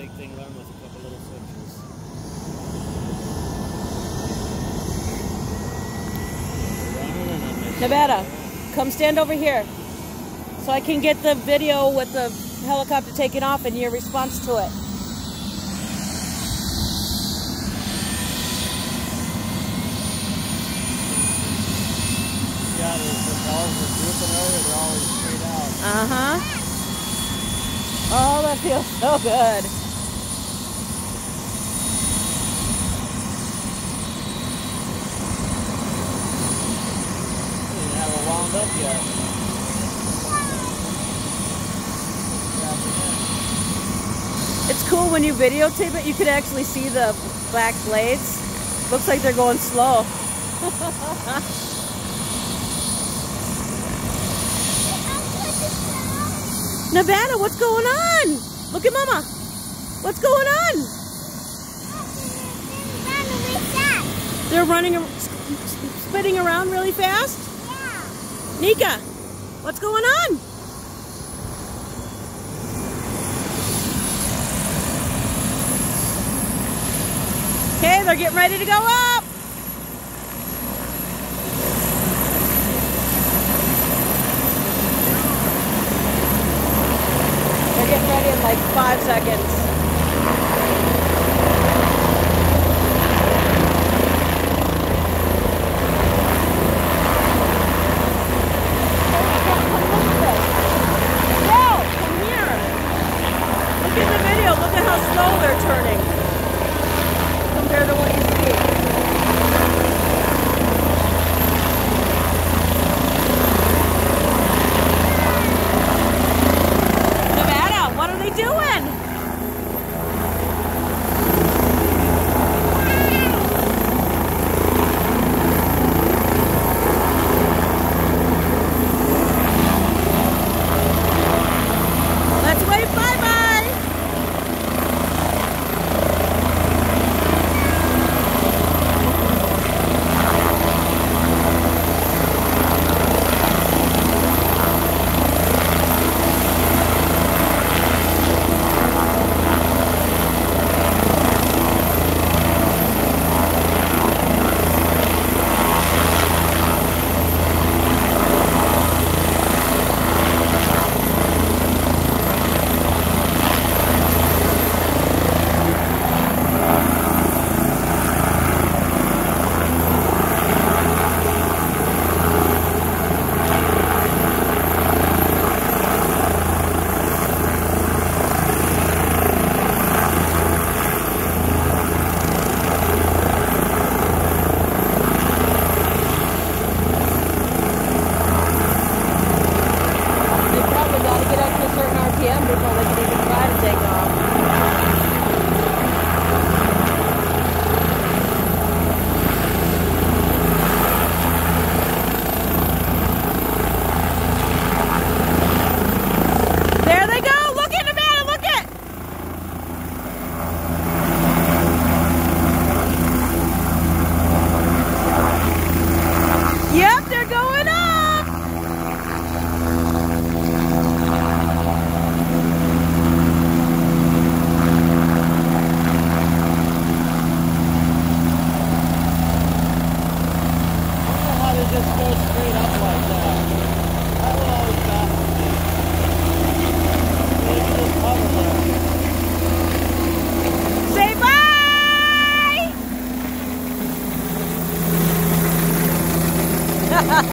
Big thing with a couple little switches. Running and I'm missing. Nevada, come stand over here so I can get the video with the helicopter taking off and your response to it. Yeah, the propellers are drooping over, they're always straight out. Uh huh. Oh, that feels so good. Yet. It's cool when you videotape it, you can actually see the black blades. Looks like they're going slow. Nevada, what's going on? Look at Mama. What's going on? They're running, spitting around really fast. Nika, what's going on? Okay, they're getting ready to go up. They're getting ready in like five seconds. No, come here. Look at the video. Look at how slow they're turning. Compared to what you